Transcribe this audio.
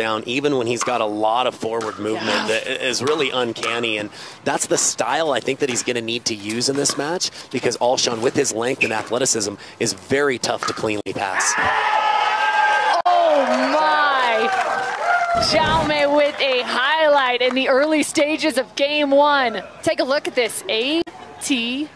down, even when he's got a lot of forward movement Yeah. that is really uncanny. And that's the style I think that he's going to need to use in this match because Alshon, with his length and athleticism, is very tough to cleanly pass. Oh my! Jaume with a highlight in the early stages of game one. Take a look at this ATP.